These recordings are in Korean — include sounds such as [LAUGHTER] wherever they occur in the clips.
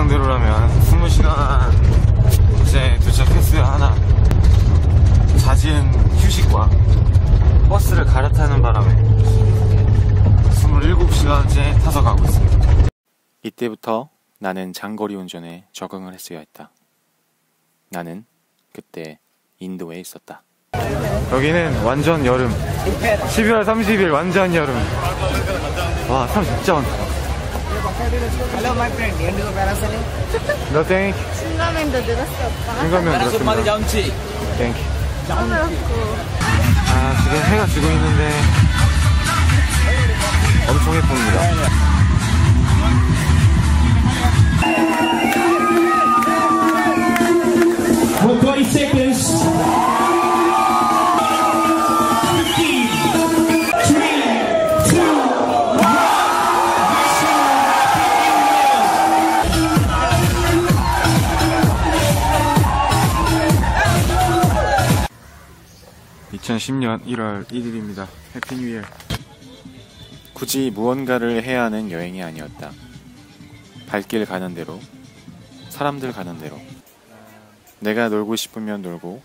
예상대로라면 20시간 이제 도착했어요. 하나. 잦은 휴식과 버스를 갈아타는 바람에 27시간째 타서 가고 있습니다. 이때부터 나는 장거리 운전에 적응을 했어야 했다. 나는 그때 인도에 있었다. 여기는 완전 여름. 12월 30일 완전 여름. 와 사람 진짜 많다 Hello, my friend. You want to go parasailing? No thank 신라면도 늘었어 오빠 신라면 들었습니다 Jamchi. 땡큐 부럽고 아 지금 해가 지고 있는데 엄청 예쁩니다 2010년 1월 1일입니다. Happy New Year. 굳이 무언가를 해야 하는 여행이 아니었다. 발길 가는 대로 사람들 가는 대로 내가 놀고 싶으면 놀고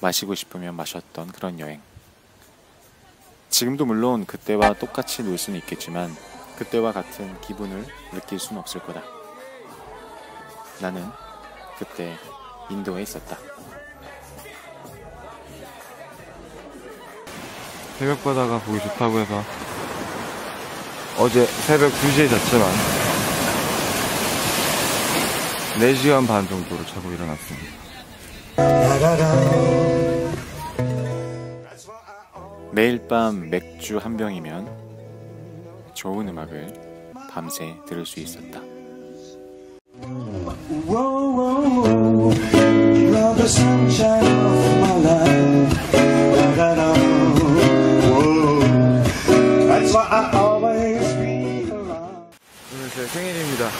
마시고 싶으면 마셨던 그런 여행. 지금도 물론 그때와 똑같이 놀 수는 있겠지만 그때와 같은 기분을 느낄 수는 없을 거다. 나는 그때 인도에 있었다 새벽 바다가 보기 좋다고 해서 어제 새벽 2시에 잤지만 4시간 반 정도를 자고 일어났습니다. 매일 밤 맥주 한 병이면 좋은 음악을 밤새 들을 수 있었다. The sunshine 제 생일입니다.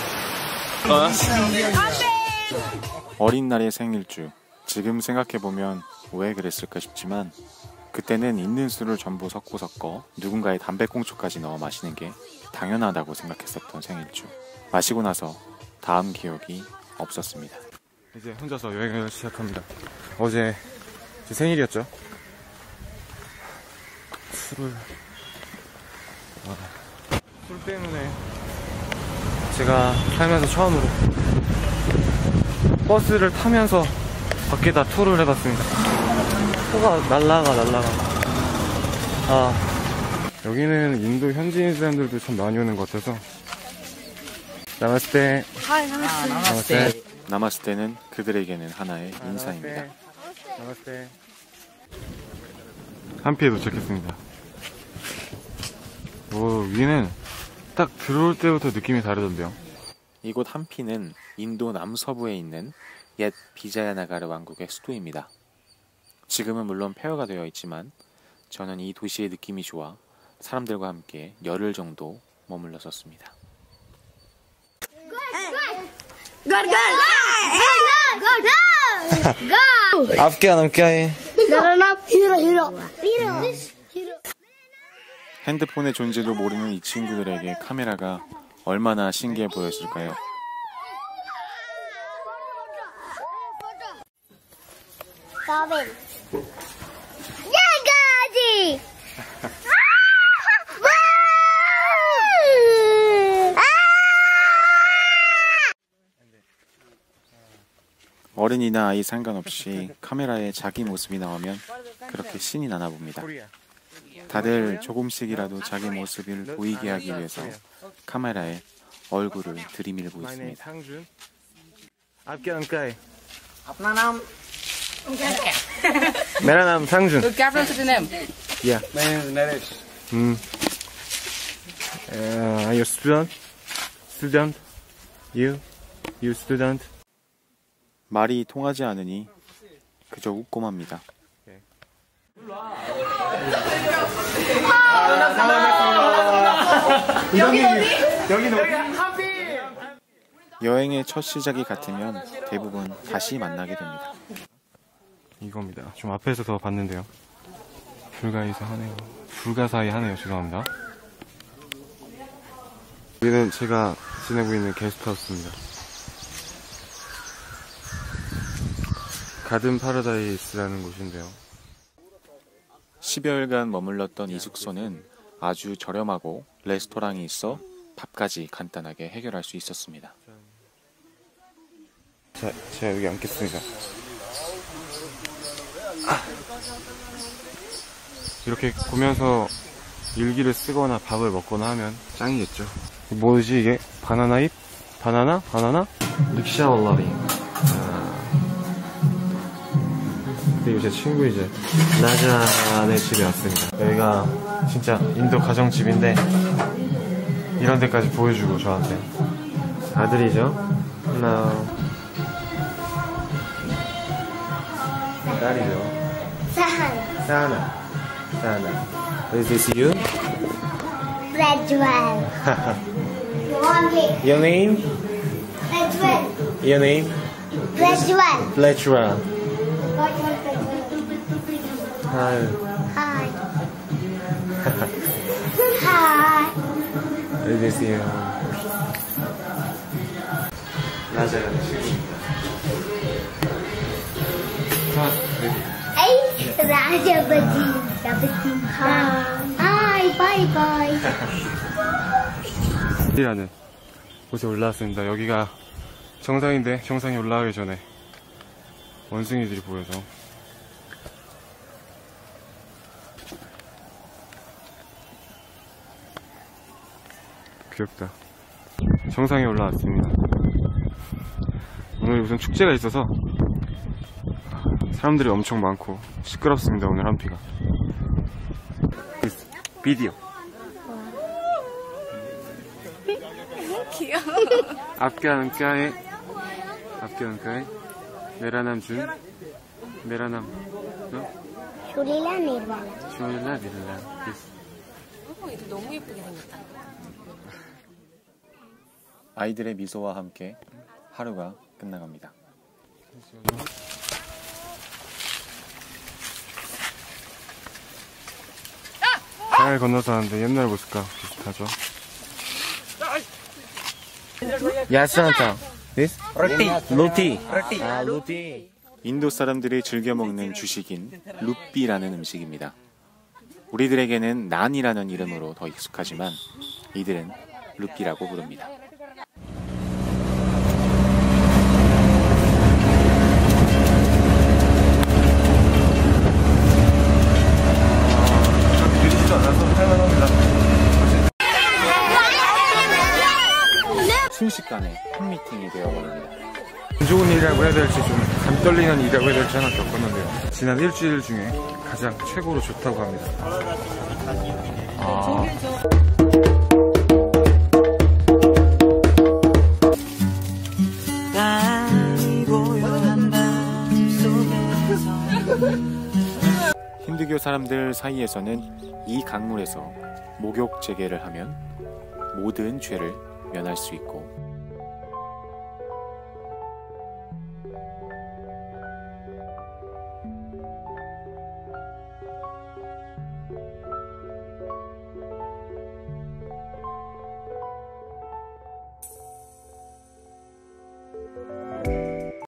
어린 날의 생일주. 지금 생각해보면 왜 그랬을까 싶지만 그때는 있는 술을 전부 섞고 섞어 누군가의 담배꽁초까지 넣어 마시는 게 당연하다고 생각했었던 생일주. 마시고 나서 다음 기억이 없었습니다. 이제 혼자서 여행을 시작합니다. 어제 제 생일이었죠. 술을 아, 술 때문에 제가 살면서 처음으로 버스를 타면서 밖에다 투를 해봤습니다. 코가 날라가 날라가. 아 여기는 인도 현지인 사람들도 참 많이 오는 것 같아서 나마스테 하이 나왔어 나마스테 나마스테는 그들에게는 하나의 인사입니다. 나마스테 한피에 도착했습니다. 오 위는 딱 들어올 때부터 느낌이 다르던데요. 이곳 한피는 인도 남서부에 있는 옛 비자야나가르 왕국의 수도입니다. 지금은 물론 폐허가 되어 있지만 저는 이 도시의 느낌이 좋아 사람들과 함께 열흘 정도 머물렀었습니다. 앞게 안 앞게. 핸드폰의 존재도 모르는 이 친구들에게 카메라가 얼마나 신기해 보였을까요? Robin 야가지 어른이나 아이 상관없이 카메라에 자기 모습이 나오면 그렇게 신이 나나 봅니다. 다들 조금씩이라도 자기 모습을 보이게 하기 위해서 카메라에 얼굴을 들이밀고 있습니다. [LAUGHS] 메라남 상준. 그 야. 음. Are you student? Student? You? You student? 말이 통하지 않으니 그저 웃고 맙니다. 아, 여기 여기 여기 여행의 첫 시작이 같으면 대부분 다시 만나게 됩니다. 이겁니다. 좀 앞에서 더 봤는데요. 불가이사 하네요. 불가사의 하네요. 죄송합니다. 여기는 제가 지내고 있는 게스트하우스입니다. 가든 파라다이스라는 곳인데요. 10여일간 머물렀던 이 숙소는 아주 저렴하고 레스토랑이 있어 밥까지 간단하게 해결할 수 있었습니다. 자, 제가 여기 앉겠습니다. 아. 이렇게 보면서 일기를 쓰거나 밥을 먹거나 하면 짱이겠죠. 뭐지 이게? 바나나 잎? 바나나? 바나나? 릭샤 올라비. 그리고 제 친구 이제 나잔의 집에 왔습니다. 여기가 진짜 인도 가정집인데 이런 데까지 보여주고 저한테 아들이죠. Hello. 딸이죠. Sahan. 사나. 사나. Is this you? It? Your name? Rajwal. Your name? Fletcher. Rajwal. Hi. Hi. 맞아요. 자. Bye bye. 이라는 곳에 올라왔습니다. 여기가 정상인데 정상에 올라가기 전에 원숭이들이 보여서 귀엽다. 정상에 올라왔습니다. 오늘 우선 축제가 있어서 사람들이 엄청 많고 시끄럽습니다 오늘 한피가. 비디오. 귀여워. 앞가는 까에 앞가는 까에 메라남 준 메라남 쇼릴라 미르라 쇼릴라 미르라 아이들의 미소와 함께 하루가 끝나갑니다. 잘 건너서 하는데 옛날 모습과 비슷하죠? This? 로티. 로티. 아 로티. 인도 사람들이 즐겨 먹는 주식인 루삐라는 음식입니다. 우리들에게는 난이라는 이름으로 더 익숙하지만 이들은 루삐라고 부릅니다. 순식간에 팬미팅이 되어버립니다. 안 좋은 일이라고 해야 될지 좀 감 떨리는 일이라고 해야 될지 하나 겪었는데요. 지난 일주일 중에 가장 최고로 좋다고 합니다. 힌두교 사람들 사이에서는 이 강물에서 목욕 재개를 하면 모든 죄를 면할 수 있고